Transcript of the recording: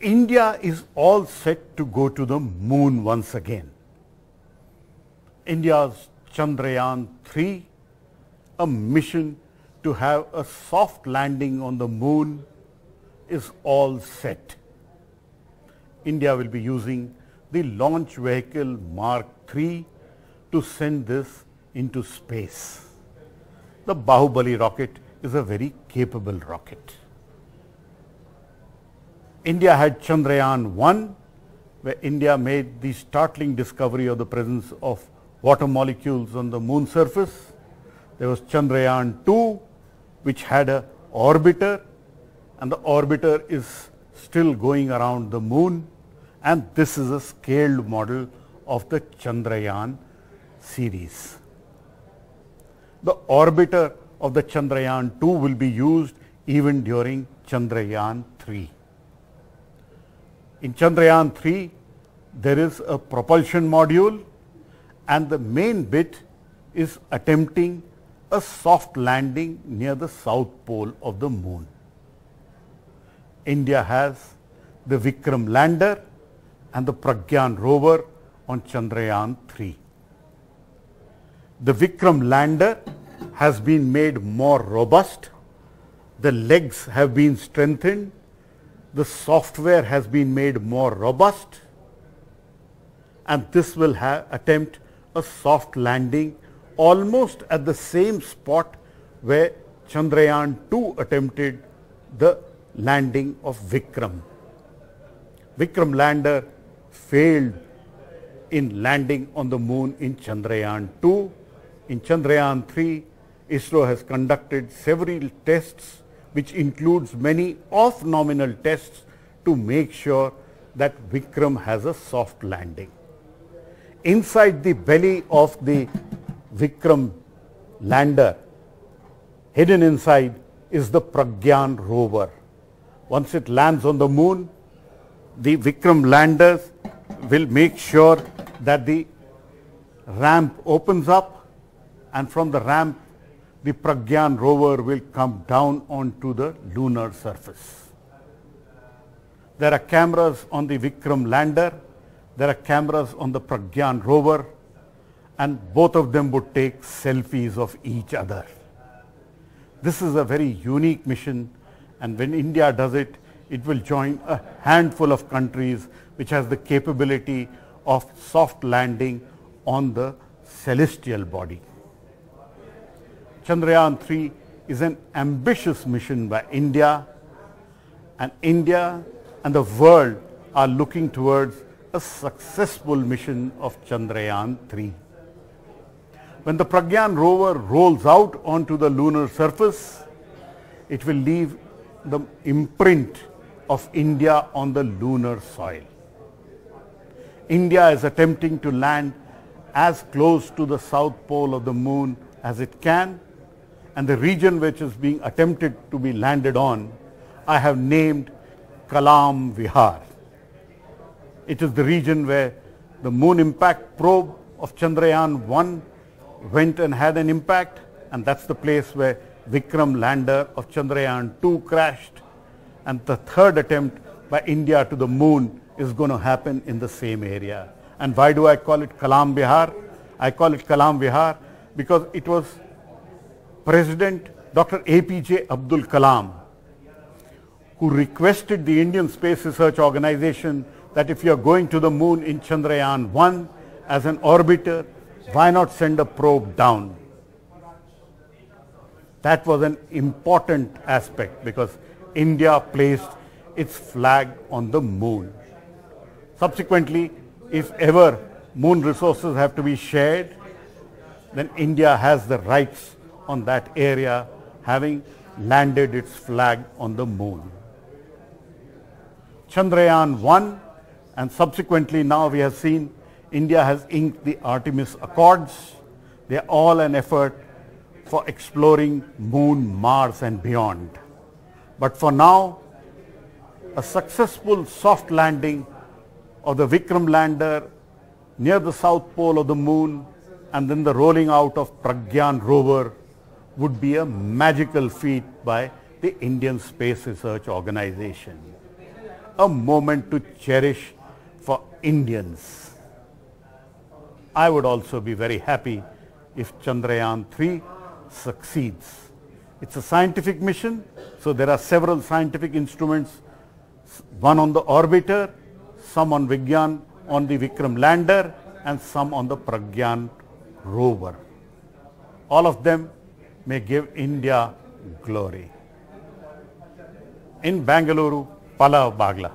India is all set to go to the moon once again. India's Chandrayaan 3, a mission to have a soft landing on the moon is all set. India will be using the launch vehicle Mark 3 to send this into space. The Bahubali rocket is a very capable rocket. India had Chandrayaan 1 where India made the startling discovery of the presence of water molecules on the moon surface. There was Chandrayaan 2 which had a orbiter and the orbiter is still going around the moon and this is a scaled model of the Chandrayaan series. The orbiter of the Chandrayaan 2 will be used even during Chandrayaan 3. In Chandrayaan 3, there is a propulsion module and the main bit is attempting a soft landing near the south pole of the moon. India has the Vikram lander and the Pragyan rover on Chandrayaan 3. The Vikram lander has been made more robust, the legs have been strengthened, the software has been made more robust and this will have attempt a soft landing almost at the same spot where Chandrayaan 2 attempted the landing of Vikram. Vikram lander failed in landing on the moon in Chandrayaan 2. In Chandrayaan 3, ISRO has conducted several tests which includes many off-nominal tests to make sure that Vikram has a soft landing. Inside the belly of the Vikram lander, hidden inside is the Pragyan rover. Once it lands on the moon, the Vikram landers will make sure that the ramp opens up and from the ramp the Pragyan rover will come down onto the lunar surface. There are cameras on the Vikram lander, there are cameras on the Pragyan rover and both of them would take selfies of each other. This is a very unique mission and when India does it, it will join a handful of countries which has the capability of soft landing on the celestial body. Chandrayaan 3 is an ambitious mission by India and India and the world are looking towards a successful mission of Chandrayaan 3. When the Pragyan rover rolls out onto the lunar surface, it will leave the imprint of India on the lunar soil. India is attempting to land as close to the south pole of the moon as it can and the region which is being attempted to be landed on, I have named Kalam Vihar. It is the region where the moon impact probe of Chandrayaan 1 went and had an impact and that's the place where Vikram lander of Chandrayaan 2 crashed and the third attempt by India to the moon is going to happen in the same area. And why do I call it Kalam Vihar? I call it Kalam Vihar because it was President Dr. APJ Abdul Kalam, who requested the Indian Space Research Organization that if you are going to the moon in Chandrayaan 1 as an orbiter, why not send a probe down? That was an important aspect because India placed its flag on the moon. Subsequently, if ever moon resources have to be shared, then India has the rights on that area having landed its flag on the moon. Chandrayaan 1 and subsequently now we have seen India has inked the Artemis Accords. They are all an effort for exploring moon, Mars and beyond. But for now, a successful soft landing of the Vikram lander near the south pole of the moon and then the rolling out of Pragyan rover would be a magical feat by the Indian Space Research Organization. a moment to cherish for Indians. I would also be very happy if Chandrayaan 3 succeeds. It's a scientific mission, so there are several scientific instruments, one on the orbiter, some on Vigyan on the Vikram lander and some on the Pragyan rover. All of them may give India glory. In Bangalore, Pallava Bagla.